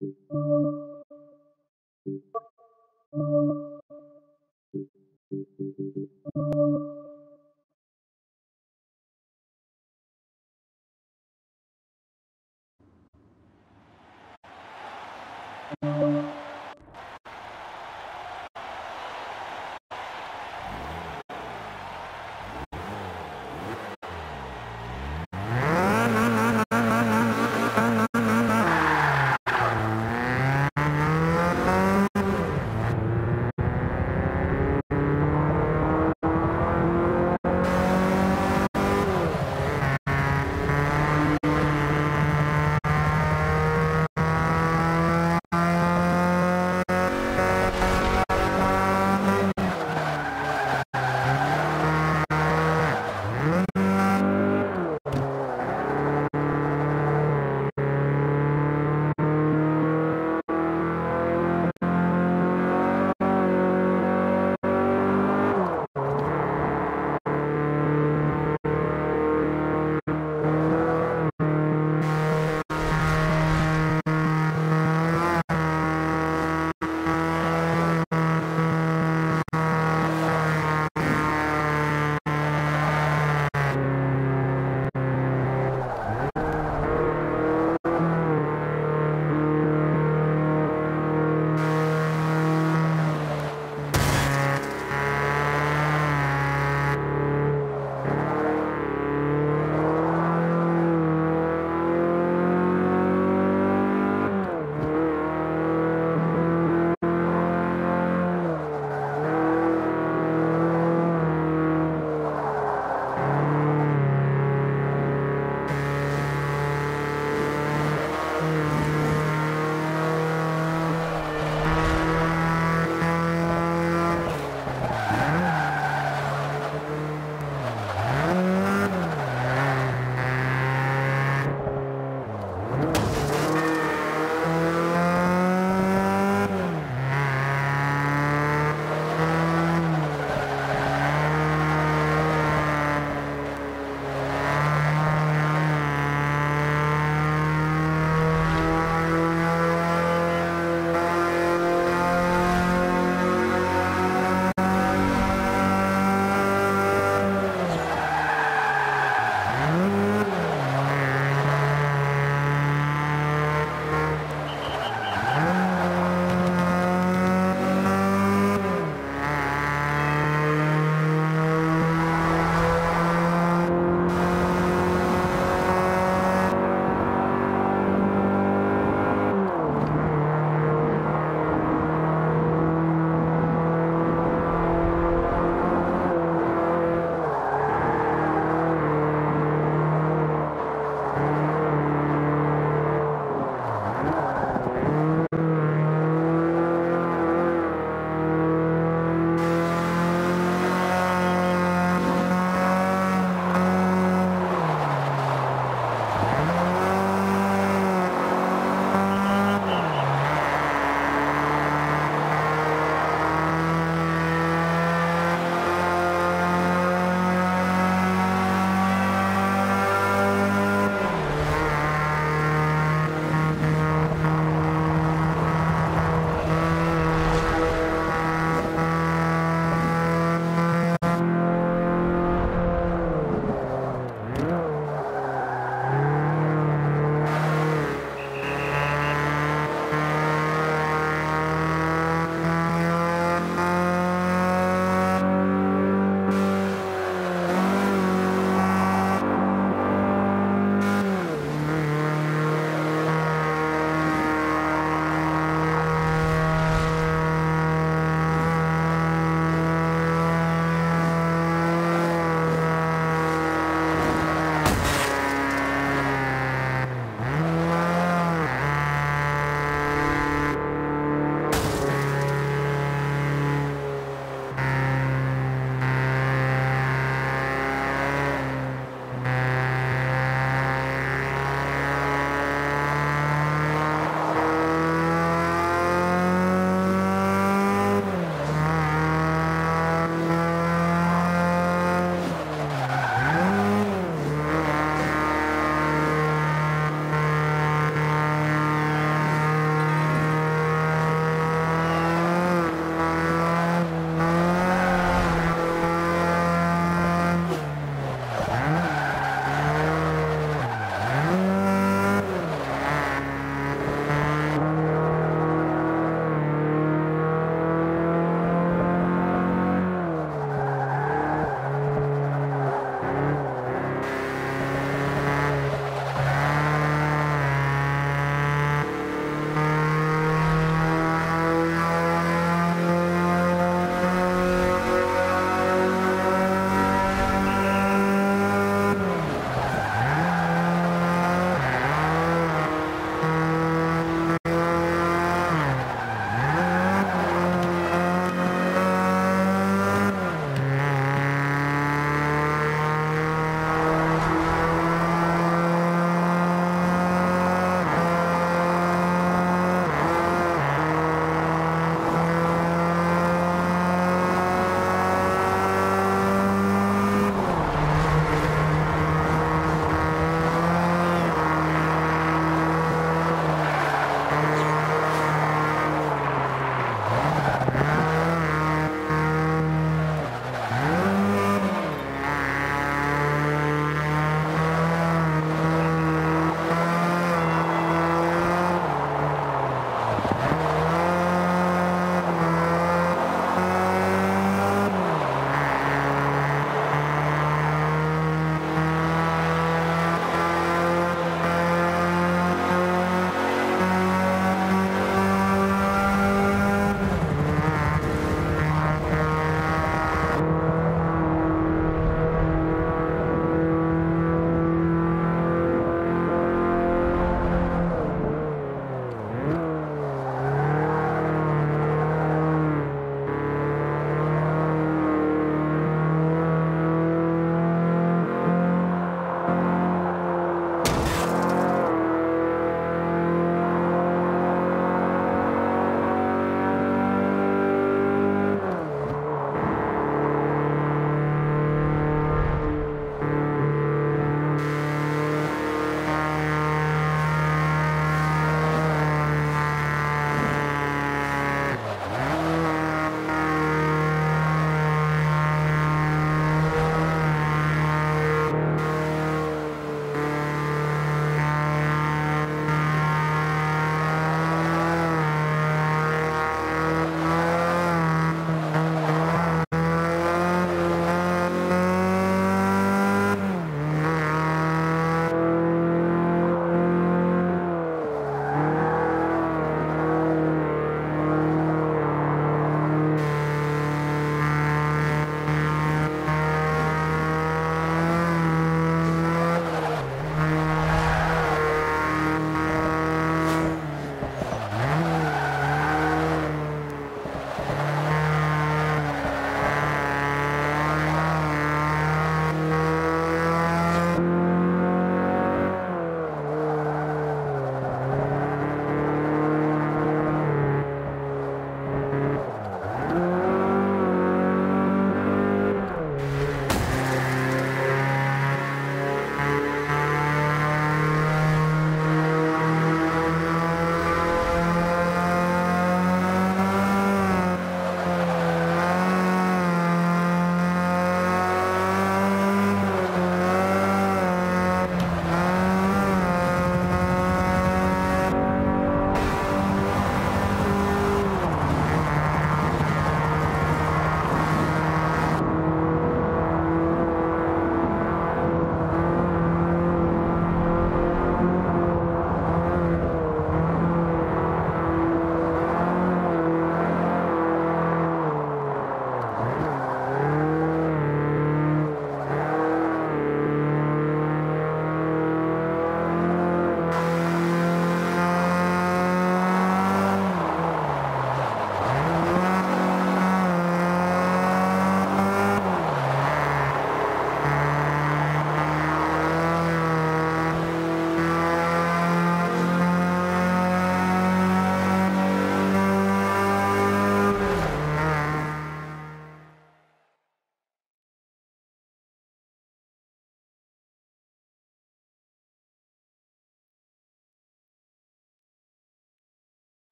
Thank you.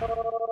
You